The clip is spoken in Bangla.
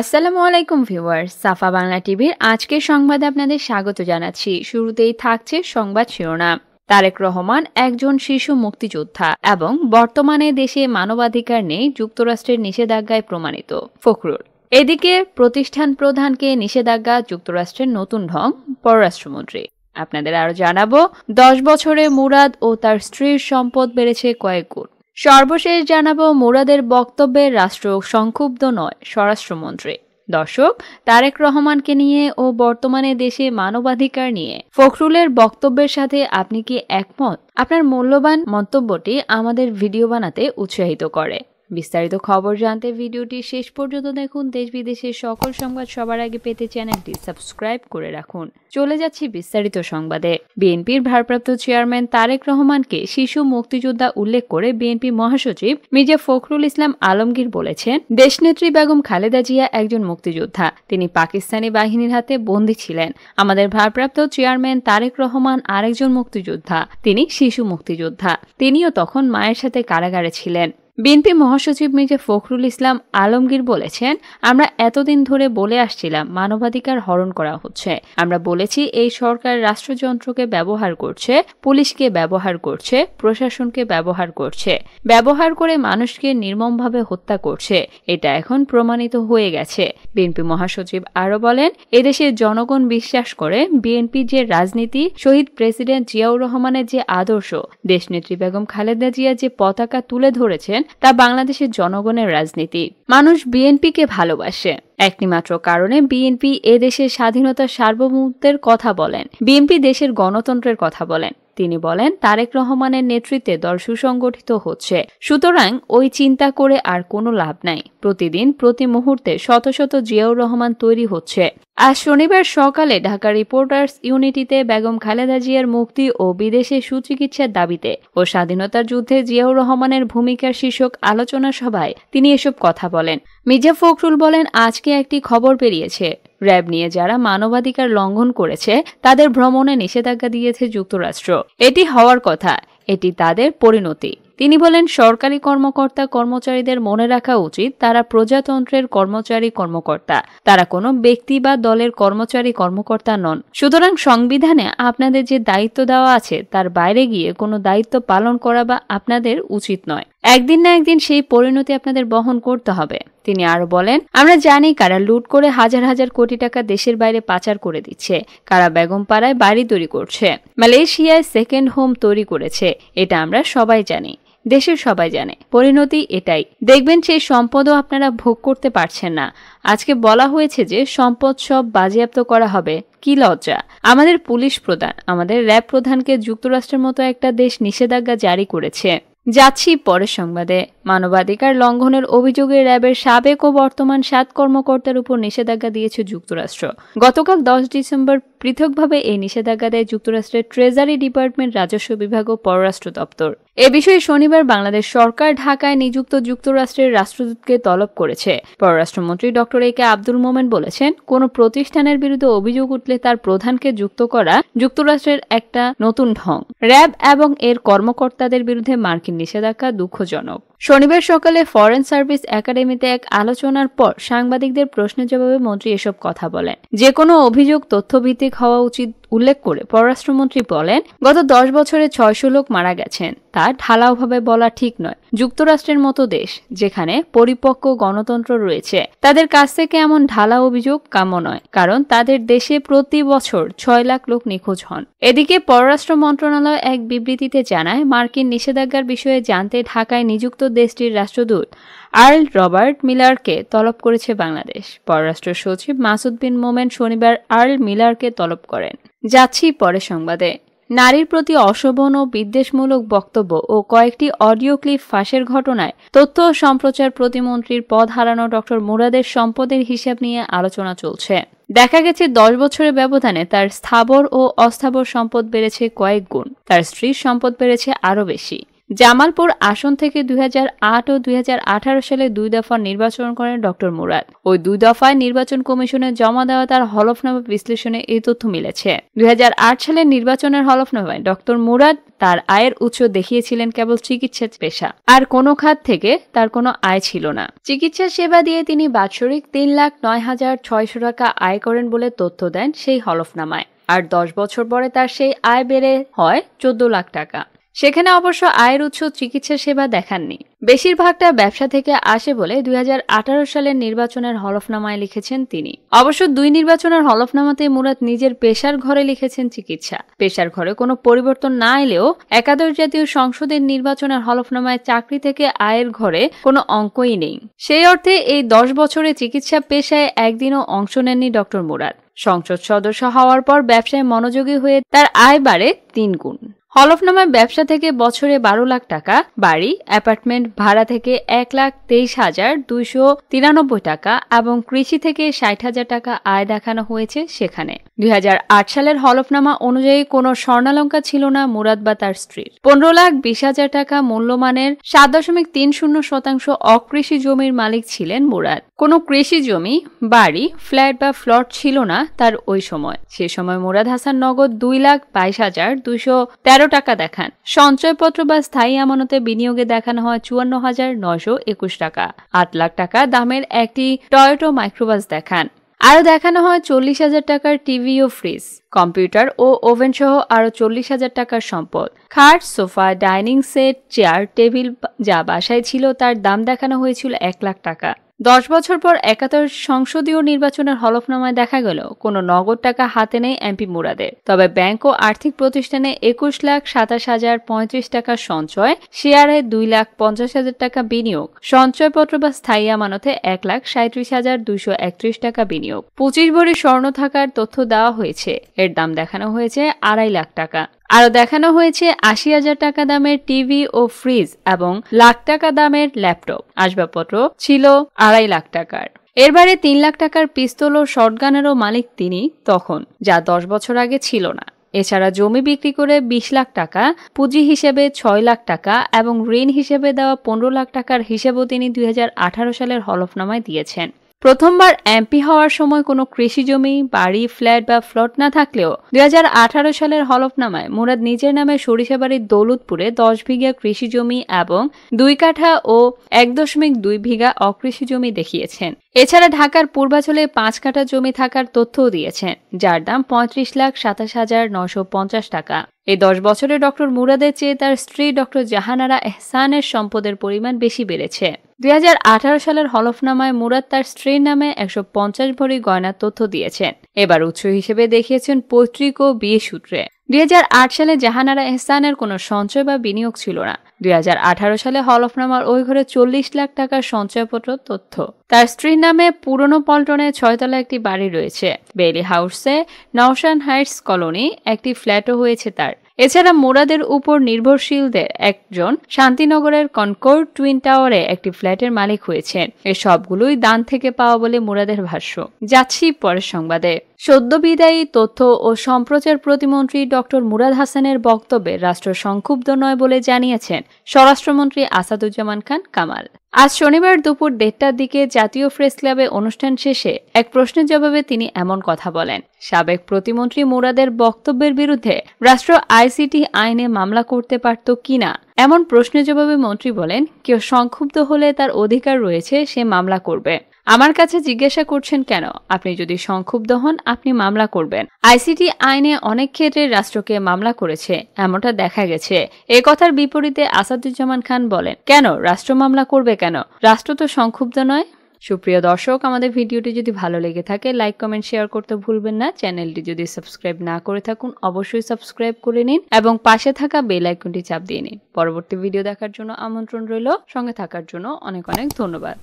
আসসালামু আলাইকুম ভিউয়ার্স, সাফা বাংলা টিভির আজকের সংবাদে আপনাদের স্বাগত জানাচ্ছি। শুরুতেই থাকছে সংবাদ শিরোনাম। তারেক রহমান একজন শিশু মুক্তিযোদ্ধা এবং বর্তমানে দেশে মানবাধিকার নেই যুক্তরাষ্ট্রের নিষেধাজ্ঞায় প্রমাণিত। ফখরুল। এদিকে প্রতিষ্ঠান প্রধানকে নিষেধাজ্ঞা, যুক্তরাষ্ট্রের নতুন ঢং, পররাষ্ট্রমন্ত্রী। আপনাদের আরও জানাব, দশ বছরে মুরাদ ও তার স্ত্রীর সম্পদ বেড়েছে কয়েক গুণ। সর্বশেষ জানাব মুরাদের বক্তব্যে রাষ্ট্র সংক্ষুব্ধ নয়, স্বরাষ্ট্রমন্ত্রী। দর্শক, তারেক রহমানকে নিয়ে ও বর্তমানে দেশে মানবাধিকার নিয়ে। ফখরুলের বক্তব্যের সাথে আপনি কি একমত? আপনার মূল্যবান মন্তব্যটি আমাদের ভিডিও বানাতে উৎসাহিত করে। বিস্তারিত খবর জানতে ভিডিওটি শেষ পর্যন্ত দেখুন। দেশ বিদেশের সকল সংবাদ সবার আগে পেতে চ্যানেলটি সাবস্ক্রাইব করে রাখুন। চলে যাচ্ছি বিস্তারিত সংবাদে। বিএনপির ভারপ্রাপ্ত চেয়ারম্যান তারেক রহমানকে শিশু মুক্তিযোদ্ধা উল্লেখ করে বিএনপি মহাসচিব মির্জা ফখরুল ইসলাম আলমগীর বলেছেন, দেশনেত্রী বেগম খালেদা জিয়া একজন মুক্তিযোদ্ধা। তিনি পাকিস্তানি বাহিনীর হাতে বন্দী ছিলেন। আমাদের ভারপ্রাপ্ত চেয়ারম্যান তারেক রহমান আরেকজন মুক্তিযোদ্ধা। তিনি শিশু মুক্তিযোদ্ধা। তিনিও তখন মায়ের সাথে কারাগারে ছিলেন। বিএনপি মহাসচিব মির্জা ফখরুল ইসলাম আলমগীর বলেছেন, আমরা এতদিন ধরে বলে আসছিলাম মানবাধিকার হরণ করা হচ্ছে। আমরা বলেছি এই সরকার রাষ্ট্রযন্ত্রকে ব্যবহার করছে, পুলিশকে ব্যবহার করছে, প্রশাসনকে ব্যবহার করছে। ব্যবহার করে মানুষকে নির্মমভাবে হত্যা করছে। এটা এখন প্রমাণিত হয়ে গেছে। বিএনপি মহাসচিব আরও বলেন এদেশের জনগণ বিশ্বাস করে বিএনপি যে রাজনীতি, শহীদ প্রেসিডেন্ট জিয়াউর রহমানের যে আদর্শ, দেশনেত্রী বেগম খালেদা জিয়া যে পতাকা তুলে ধরেছেন তা বাংলাদেশের জনগণের রাজনীতি। মানুষ বিএনপিকে ভালোবাসে। একটিমাত্র কারণে বিএনপি এদেশের দেশের স্বাধীনতার সার্বভৌমত্বের কথা বলেন। বিএনপি দেশের গণতন্ত্রের কথা বলেন। তিনি বলেন, তারেক রহমানের নেতৃত্বে দল সুসংগঠিত হচ্ছে। সুতরাং ওই চিন্তা করে আর কোনো লাভ নাই। প্রতিদিন, প্রতি মুহূর্তে শত শত জিয়াউর রহমান তৈরি হচ্ছে। আজ শনিবার সকালে ঢাকা রিপোর্টার্স ইউনিটিতে বেগম খালেদা জিয়ার মুক্তি ও বিদেশে সুচিকিৎসার দাবিতে ও স্বাধীনতার যুদ্ধে জিয়াউর রহমানের ভূমিকার শীর্ষক আলোচনা সভায় তিনি এসব কথা বলেন। মির্জা ফখরুল বলেন, আজকে একটি খবর বেরিয়েছে। র্যাব নিয়ে যারা মানবাধিকার লঙ্ঘন করেছে, তাদের ভ্রমণে নিষেধাজ্ঞা দিয়েছে যুক্তরাষ্ট্র। এটি হওয়ার কথা, এটি তাদের পরিণতি। তিনি বলেন, সরকারি কর্মকর্তা কর্মচারীদের মনে রাখা উচিত, তারা প্রজাতন্ত্রের কর্মচারী কর্মকর্তা। তারা কোনো ব্যক্তি বা দলের কর্মচারী কর্মকর্তা নন। সুতরাং সংবিধানে আপনাদের যে দায়িত্ব দেওয়া আছে, তার বাইরে গিয়ে কোনো দায়িত্ব পালন করা বা আপনাদের উচিত নয়। একদিন না একদিন সেই পরিণতি আপনাদের বহন করতে হবে। তিনি আরও বলেন, আমরা জানি কারা লুট করে হাজার হাজার কোটি টাকা দেশের বাইরে পাচার করে দিচ্ছে। কারা বেগম পাড়ায় বাড়ি তৈরি করছে। মালয়েশিয়ায় সেকেন্ড হোম তৈরি করেছে। এটা আমরা সবাই জানি। দেশের সবাই জানে। পরিণতি এটাই। দেখবেন সেই সম্পদও আপনারা ভোগ করতে পারছেন না। আজকে বলা হয়েছে যে সম্পদ সব বাজেয়াপ্ত করা হবে। কি লজ্জা। আমাদের পুলিশ প্রধান, আমাদের র্যাব প্রধানকে যুক্তরাষ্ট্রের মতো একটা দেশ নিষেধাজ্ঞা জারি করেছে। যাচ্ছি পরের সংবাদে। মানবাধিকার লঙ্ঘনের অভিযোগে র্যাবের সাবেক ও বর্তমান সাত কর্মকর্তার উপর নিষেধাজ্ঞা দিয়েছে যুক্তরাষ্ট্র। গতকাল দশ ডিসেম্বর পৃথকভাবে এই নিষেধাজ্ঞা দেয় যুক্তরাষ্ট্রের ট্রেজারি ডিপার্টমেন্ট, রাজস্ব বিভাগ ও পররাষ্ট্র দপ্তর। এ বিষয়ে শনিবার বাংলাদেশ সরকার ঢাকায় নিযুক্ত যুক্তরাষ্ট্রের রাষ্ট্রদূতকে তলব করেছে। পররাষ্ট্রমন্ত্রী ডক্টর এ কে আব্দুল মোমেন বলেছেন, কোন প্রতিষ্ঠানের বিরুদ্ধে অভিযোগ উঠলে তার প্রধানকে যুক্ত করা যুক্তরাষ্ট্রের একটা নতুন ঢং। র্যাব এবং এর কর্মকর্তাদের বিরুদ্ধে মার্কিন নিষেধাজ্ঞা দুঃখজনক। শনিবার সকালে ফরেন সার্ভিস একাডেমিতে এক আলোচনার পর সাংবাদিকদের প্রশ্নের জবাবে মন্ত্রী এসব কথা বলেন। যে কোনো অভিযোগ তথ্যভিত্তিক হওয়া উচিত উল্লেখ করে পররাষ্ট্রমন্ত্রী বলেন, গত দশ বছরে ছয়শো লোক মারা গেছেন। তা ঢালাওভাবে বলা ঠিক নয়। যুক্তরাষ্ট্রের মতো দেশ, যেখানে পরিপক্ক গণতন্ত্র রয়েছে, তাদের কাছ থেকে এমন ঢালা অভিযোগ কাম্য নয়, কারণ তাদের দেশে প্রতি বছর ছয় লাখ লোক নিখোঁজ হন। এদিকে পররাষ্ট্র মন্ত্রণালয় এক বিবৃতিতে জানায়, মার্কিন নিষেধাজ্ঞার বিষয়ে জানতে ঢাকায় নিযুক্ত দেশটির রাষ্ট্রদূত আর্ল রবার্ট মিলারকে তলব করেছে বাংলাদেশ। পররাষ্ট্র সচিব মাসুদ বিন মোমেন শনিবার আর্ল মিলারকে তলব করেন। যাচ্ছি পরে সংবাদে। নারীর প্রতি অশোভন ও বিদ্বেষমূলক বক্তব্য ও কয়েকটি অডিও ক্লিপ ফাঁসের ঘটনায় তথ্য ও সম্প্রচার প্রতিমন্ত্রীর পদ হারানো ডক্টর মুরাদের সম্পদের হিসাব নিয়ে আলোচনা চলছে। দেখা গেছে দশ বছরের ব্যবধানে তার স্থাবর ও অস্থাবর সম্পদ বেড়েছে কয়েক গুণ। তার স্ত্রীর সম্পদ বেড়েছে আরও বেশি। জামালপুর আসন থেকে দুই হাজার আট ও দুই হাজার আঠারো সালে দুই দফা নির্বাচন করেন ডক্টর মুরাদ। ওই দুই দফায় নির্বাচন কমিশনে জমা দেওয়া তার হলফনামা বিশ্লেষণে এই তথ্য মিলেছে। দুই সালের নির্বাচনের হলফনামায় ডক্টর মুরাদ তার আয়ের উৎস দেখিয়েছিলেন কেবল চিকিৎসা পেশা। আর কোনো খাত থেকে তার কোনো আয় ছিল না। চিকিৎসা সেবা দিয়ে তিনি বাৎসরিক তিন লাখ নয় হাজার ছয়শো টাকা আয় করেন বলে তথ্য দেন সেই হলফনামায়। আর দশ বছর পরে তার সেই আয় বেড়ে হয় চোদ্দ লাখ টাকা। সেখানে অবশ্য আয়ের উৎস চিকিৎসা সেবা দেখাননি। বেশিরভাগটা ব্যবসা থেকে আসে বলে দুই হাজার আঠারো সালের নির্বাচনের হলফনামায় লিখেছেন তিনি। অবশ্য দুই নির্বাচনের হলফনামাতে মুরাদ নিজের পেশার ঘরে লিখেছেন চিকিৎসা। পেশার ঘরে কোনো পরিবর্তন না এলেও একাদশ জাতীয় সংসদের নির্বাচনের হলফনামায় চাকরি থেকে আয়ের ঘরে কোনো অঙ্কই নেই। সেই অর্থে এই দশ বছরে চিকিৎসা পেশায় একদিনও অংশ নেননি ডক্টর মুরাদ। সংসদ সদস্য হওয়ার পর ব্যবসায় মনোযোগী হয়ে তার আয় বাড়ে তিন গুণ। হলফনামায় ব্যবসা থেকে বছরে বারো লাখ টাকা, বাড়ি, অ্যাপার্টমেন্ট, ভাড়া থেকে এক লাখ তেইশ হাজার দুইশো তিরানব্বই টাকা এবং কৃষি থেকে ষাট হাজার টাকা আয় দেখানো হয়েছে সেখানে। দুই হাজার আট সালের হলফনামা অনুযায়ী কোনো স্বর্ণালঙ্কা ছিল না মুরাদ বা তার স্ত্রীর। পনেরো লাখ বিশ হাজার টাকা মূল্যমানের সাত দশমিক তিন শূন্য শতাংশ অকৃষি জমির মালিক ছিলেন মুরাদ। কোনো কৃষি জমি, বাড়ি, ফ্ল্যাট বা ফ্লট ছিল না তার ওই সময়। সে সময় মুরাদ হাসান নগদ দুই লাখ বাইশ হাজার দুইশো তেরো টাকা দেখান। সঞ্চয়পত্র বা স্থায়ী আমানতে বিনিয়োগে দেখানো হয় চুয়ান্ন হাজার নয়শো একুশ টাকা। আট লাখ টাকা দামের একটি টয়োটো মাইক্রোবাস দেখান। আরও দেখানো হয় চল্লিশ হাজার টাকার টিভি ও ফ্রিজ, কম্পিউটার ও ওভেন সহ আরও চল্লিশ হাজার টাকার সম্পদ। খাট, sofa, dining set, chair, table যা বাসায় ছিল তার দাম দেখানো হয়েছিল এক লাখ টাকা। দশ বছর পর একাত্তর সংসদীয় নির্বাচনের হলফনামায় দেখা গেল, কোনো নগদ টাকা হাতে নেই এমপি মুরাদের। তবে ব্যাংক ও আর্থিক প্রতিষ্ঠানে একুশ লাখ সাতাশ হাজার পঁয়ত্রিশ টাকা সঞ্চয়, শেয়ারে দুই লাখ পঞ্চাশ হাজার টাকা বিনিয়োগ, সঞ্চয়পত্র বা স্থায়ী আমানতে এক লাখ সাঁত্রিশ হাজার দুইশো একত্রিশ টাকা বিনিয়োগ। পঁচিশ ভরি স্বর্ণ থাকার তথ্য দেওয়া হয়েছে, এর দাম দেখানো হয়েছে আড়াই লাখ টাকা। আরও দেখানো হয়েছে আশি হাজার টাকা দামের টিভি ও ফ্রিজ এবং লাখ টাকা দামের ল্যাপটপ। আসবাবপত্র ছিল আড়াই লাখ টাকার। এরবারে তিন লাখ টাকার পিস্তল ও শর্টগানেরও মালিক তিনি তখন, যা দশ বছর আগে ছিল না। এছাড়া জমি বিক্রি করে বিশ লাখ টাকা, পুঁজি হিসেবে ছয় লাখ টাকা এবং ঋণ হিসেবে দেওয়া পনেরো লাখ টাকার হিসেবও তিনি দুই হাজার আঠারো সালের হলফনামায় দিয়েছেন। প্রথমবার এমপি হওয়ার সময় কোনো কৃষি জমি, বাড়ি, ফ্ল্যাট বা ফ্লট না থাকলেও দুই হাজার আঠারো সালের হলফনামায় মুরাদ নিজের নামে সরিষাবাড়ির দৌলতপুরে দশ বিঘা কৃষি জমি এবং দুই কাঠা ও এক দশমিক দুই বিঘা অকৃষি জমি দেখিয়েছেন। এছাড়া ঢাকার পূর্বাঞ্চলে পাঁচ কাঠা জমি থাকার তথ্যও দিয়েছেন, যার দাম পঁয়ত্রিশ লাখ সাতাশ হাজার নশো পঞ্চাশ টাকা। এই দশ বছরে ডক্টর মুরাদের চেয়ে তার স্ত্রী ডক্টর জাহানারা এহসানের সম্পদের পরিমাণ বেশি বেড়েছে। দুই হাজার আঠারো সালের হলফনামায় মুরাদ তার স্ত্রীর নামে একশো পঞ্চাশ ভরি গয়নার তথ্য দিয়েছেন। এবার উৎস হিসেবে দেখিয়েছেন পৈতৃক ও বিয়ে সূত্রে। দুই সালে জাহানারা এহসানের কোনো সঞ্চয় বা বিনিয়োগ ছিল না। দুই হাজার আঠারো সালে হলফনামার ওই ঘরে চল্লিশ লাখ টাকার সঞ্চয়পত্র তথ্য। তার স্ত্রীর নামে পুরনো পল্টনে ছয়তলা একটি বাড়ি রয়েছে। বেলি হাউসে নওশান হাইটস কলোনি একটি ফ্ল্যাটও হয়েছে তার। এছাড়া মোরাদের উপর নির্ভরশীলদের একজন শান্তিনগরের কনকোর টুইন টাওয়ারে একটি ফ্ল্যাটের মালিক হয়েছেন। এ সবগুলোই দান থেকে পাওয়া বলে মোরাদের ভাষ্য। যাচ্ছি পরের সংবাদে। সদ্য বিদায়ী তথ্য ও সম্প্রচার প্রতিমন্ত্রী ডক্টর মুরাদ হাসানের বক্তব্যে রাষ্ট্র সংক্ষুব্ধ নয় বলে জানিয়েছেন স্বরাষ্ট্রমন্ত্রী আসাদুজ্জামান খান কামাল। আজ শনিবার দুপুর দেড়টার দিকে জাতীয় প্রেস ক্লাবে অনুষ্ঠান শেষে এক প্রশ্নের জবাবে তিনি এমন কথা বলেন। সাবেক প্রতিমন্ত্রী মুরাদের বক্তব্যের বিরুদ্ধে রাষ্ট্র আইসিটি আইনে মামলা করতে পারত কিনা এমন প্রশ্নের জবাবে মন্ত্রী বলেন, কেউ সংক্ষুব্ধ হলে তার অধিকার রয়েছে, সে মামলা করবে। আমার কাছে জিজ্ঞাসা করছেন কেন? আপনি যদি সংক্ষুব্ধ হন, আপনি মামলা করবেন। আইসিটি আইনে অনেক ক্ষেত্রে রাষ্ট্রকে মামলা করেছে, এমনটা দেখা গেছে। এ কথার বিপরীতে আসাদুজ্জামান খান বলেন, কেন? রাষ্ট্র মামলা করবে কেন? রাষ্ট্র তো সংক্ষুব্ধ নয়। সুপ্রিয় দর্শক, আমাদের ভিডিওটি যদি ভালো লেগে থাকে, লাইক, কমেন্ট, শেয়ার করতে ভুলবেন না। চ্যানেলটি যদি সাবস্ক্রাইব না করে থাকুন, অবশ্যই সাবস্ক্রাইব করে নিন এবং পাশে থাকা বেল আইকনটি চাপ দিয়ে নিন। পরবর্তী ভিডিও দেখার জন্য আমন্ত্রণ রইল। সঙ্গে থাকার জন্য অনেক অনেক ধন্যবাদ।